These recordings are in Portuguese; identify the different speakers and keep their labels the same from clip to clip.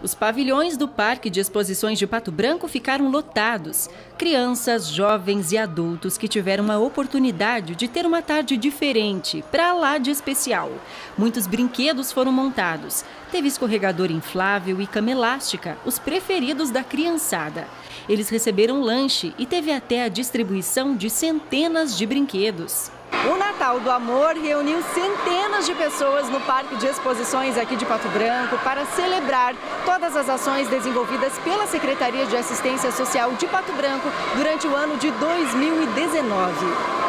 Speaker 1: Os pavilhões do Parque de Exposições de Pato Branco ficaram lotados. Crianças, jovens e adultos que tiveram a oportunidade de ter uma tarde diferente, para lá de especial. Muitos brinquedos foram montados. Teve escorregador inflável e cama elástica, os preferidos da criançada. Eles receberam lanche e teve até a distribuição de centenas de brinquedos.
Speaker 2: O Natal do Amor reuniu centenas de pessoas no Parque de Exposições aqui de Pato Branco para celebrar todas as ações desenvolvidas pela Secretaria de Assistência Social de Pato Branco durante o ano de 2019.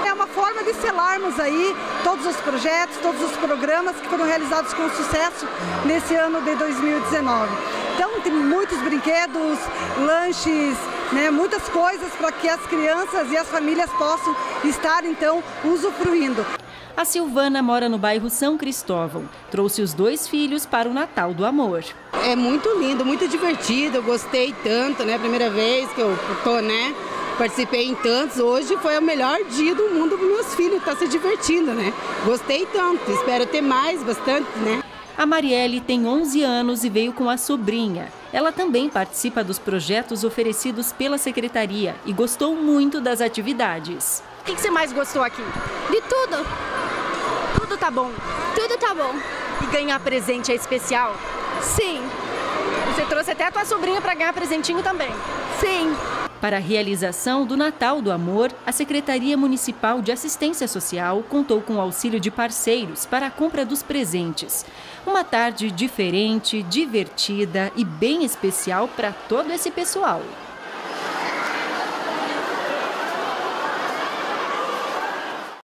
Speaker 3: É uma forma de selarmos aí todos os projetos, todos os programas que foram realizados com sucesso nesse ano de 2019. Então, tem muitos brinquedos, lanches, né, muitas coisas para que as crianças e as famílias possam estar então usufruindo.
Speaker 1: A Silvana mora no bairro São Cristóvão. Trouxe os dois filhos para o Natal do Amor.
Speaker 4: É muito lindo, muito divertido. Eu gostei tanto, né? Primeira vez que eu tô, né? Participei em tantos. Hoje foi o melhor dia do mundo para meus filhos. Tá se divertindo, né? Gostei tanto. Espero ter mais, bastante, né?
Speaker 1: A Marielle tem 11 anos e veio com a sobrinha. Ela também participa dos projetos oferecidos pela secretaria e gostou muito das atividades.
Speaker 2: O que você mais gostou aqui?
Speaker 5: De tudo.
Speaker 2: Tudo tá bom?
Speaker 5: Tudo tá bom.
Speaker 2: E ganhar presente é especial?
Speaker 5: Sim.
Speaker 2: Você trouxe até a tua sobrinha para ganhar presentinho também?
Speaker 5: Sim.
Speaker 1: Para a realização do Natal do Amor, a Secretaria Municipal de Assistência Social contou com o auxílio de parceiros para a compra dos presentes. Uma tarde diferente, divertida e bem especial para todo esse pessoal.